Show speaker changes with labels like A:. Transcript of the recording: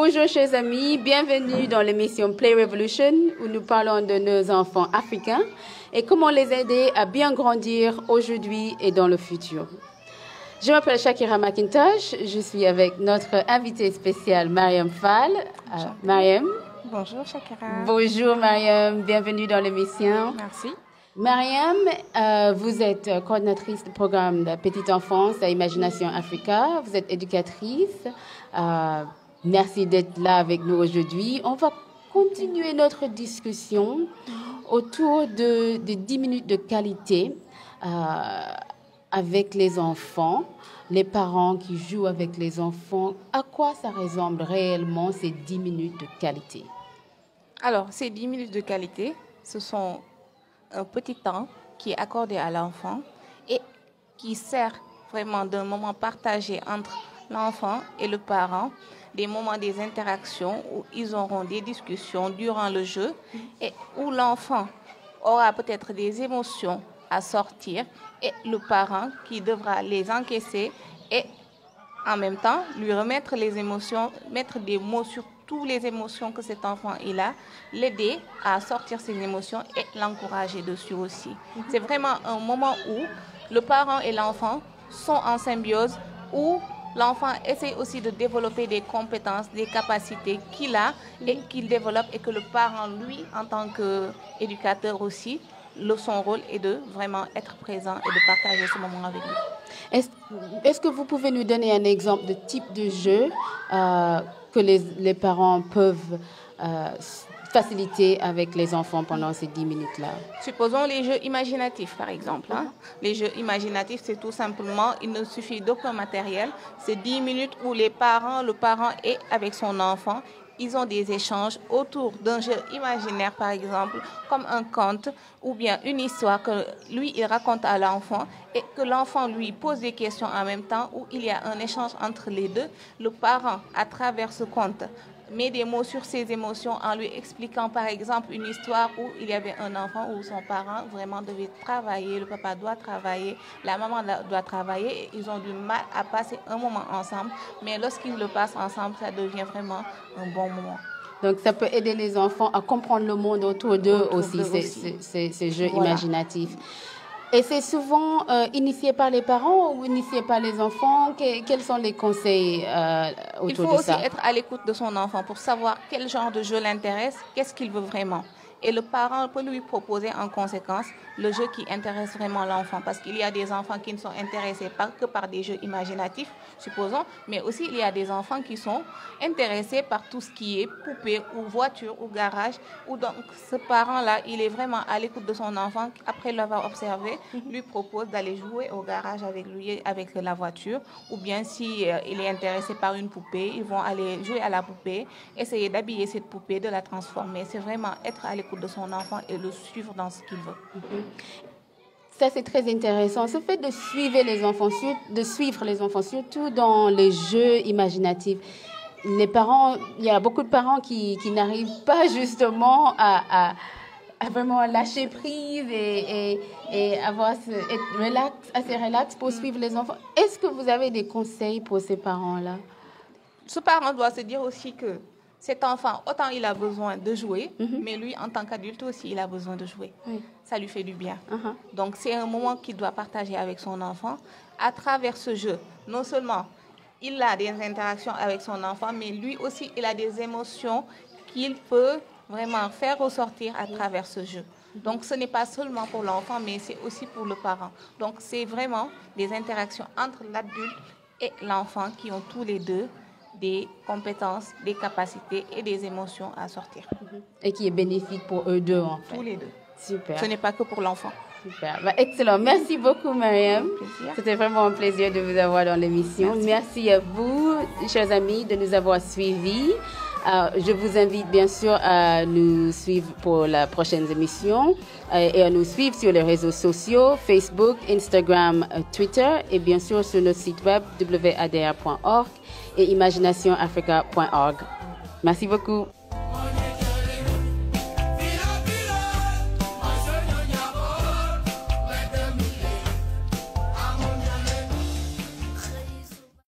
A: Bonjour chers amis, bienvenue dans l'émission Play Revolution où nous parlons de nos enfants africains et comment les aider à bien grandir aujourd'hui et dans le futur. Je m'appelle Shakira McIntosh, je suis avec notre invitée spéciale Mariam Fall. Euh, Mariam.
B: Bonjour Shakira.
A: Bonjour Mariam, bienvenue dans l'émission.
B: Merci.
A: Mariam, euh, vous êtes coordinatrice du programme de Petite Enfance à Imagination Africa. Vous êtes éducatrice. Euh, merci d'être là avec nous aujourd'hui. On va continuer notre discussion autour de, de 10 minutes de qualité euh, avec les enfants, les parents qui jouent avec les enfants. À quoi ça ressemble réellement ces 10 minutes de qualité?
B: Alors, ces 10 minutes de qualité, ce sont un petit temps qui est accordé à l'enfant et qui sert vraiment d'un moment partagé entre l'enfant et le parent, des moments des interactions où ils auront des discussions durant le jeu et où l'enfant aura peut-être des émotions à sortir et le parent qui devra les encaisser et en même temps lui remettre les émotions, mettre des mots sur toutes les émotions que cet enfant a, l'aider à sortir ses émotions et l'encourager dessus aussi. C'est vraiment un moment où le parent et l'enfant sont en symbiose, où l'enfant essaie aussi de développer des compétences, des capacités qu'il a et qu'il développe et que le parent, lui, en tant qu'éducateur aussi, le, son rôle est de vraiment être présent et de partager ce moment avec lui.
A: Est-ce que vous pouvez nous donner un exemple de type de jeu euh, que les, les, parents peuvent euh, faciliter avec les enfants pendant ces 10 minutes-là
B: Supposons les jeux imaginatifs, par exemple. Hein. Les jeux imaginatifs, c'est tout simplement, il ne suffit d'aucun matériel. C'est 10 minutes où les parents, le parent est avec son enfant ils ont des échanges autour d'un jeu imaginaire, par exemple, comme un conte ou bien une histoire que lui, il raconte à l'enfant et que l'enfant lui pose des questions en même temps où il y a un échange entre les deux. Le parent, à travers ce conte, met des mots sur ses émotions en lui expliquant par exemple une histoire où il y avait un enfant où son parent vraiment devait travailler, le papa doit travailler, la maman doit travailler, ils ont du mal à passer un moment ensemble, mais lorsqu'ils le passent ensemble, ça devient vraiment un bon moment.
A: Donc ça peut aider les enfants à comprendre le monde autour d'eux aussi, ces, jeux voilà. imaginatifs. Et c'est souvent euh, initié par les parents ou initié par les enfants? Que, Quels sont les conseils euh, autour
B: de
A: ça
B: Il faut aussi être à l'écoute de son enfant pour savoir quel genre de jeu l'intéresse, qu'est-ce qu'il veut vraiment. Et le parent peut lui proposer en conséquence le jeu qui intéresse vraiment l'enfant. Parce qu'il y a des enfants qui ne sont intéressés pas que par des jeux imaginatifs, supposons, mais aussi il y a des enfants qui sont intéressés par tout ce qui est poupée ou voiture ou garage. Ou donc ce parent-là, il est vraiment à l'écoute de son enfant. Après l'avoir observé, lui propose d'aller jouer au garage avec lui, avec la voiture. Ou bien si euh, il est intéressé par une poupée, ils vont aller jouer à la poupée, essayer d'habiller cette poupée, de la transformer. C'est vraiment être à l'écoute de son enfant et le suivre dans ce qu'il veut.
A: Mm -hmm. Ça, c'est très intéressant. Ce fait de suivre les enfants, de suivre les enfants, surtout dans les jeux imaginatifs. Les parents, il y a beaucoup de parents qui, qui n'arrivent pas justement à, à, à, vraiment lâcher prise et, et, et avoir ce, être relax, assez relax pour suivre les enfants. Est-ce que vous avez des conseils pour ces parents-là?
B: Ce parent doit se dire aussi que cet enfant, autant il a besoin de jouer, mm
A: Mhm.
B: -hmm. mais lui, en tant qu'adulte aussi, il a besoin de jouer.
A: Oui.
B: Ça lui fait du bien.
A: Uh -huh.
B: Donc, c'est un moment qu'il doit partager avec son enfant. À travers ce jeu, non seulement il a des interactions avec son enfant, mais lui aussi, il a des émotions qu'il peut vraiment faire ressortir à travers ce jeu. Donc, ce n'est pas seulement pour l'enfant, mais c'est aussi pour le parent. Donc, c'est vraiment des interactions entre l'adulte et l'enfant qui ont tous les deux des compétences, des capacités et des émotions à sortir.
A: Et qui est bénéfique pour eux deux, en fait.
B: Tous les deux.
A: Super.
B: Ce n'est pas que pour l'enfant.
A: Super. Bah, excellent. Merci beaucoup, Mariam. C'était vraiment un plaisir de vous avoir dans l'émission. Merci. Merci à vous, chers amis, de nous avoir suivis. Euh, je vous invite bien sûr à nous suivre pour la prochaine émission euh, et à nous suivre sur les réseaux sociaux, Facebook, Instagram, euh, Twitter et bien sûr sur notre site web wadr.org et imaginationafrica.org. Merci beaucoup.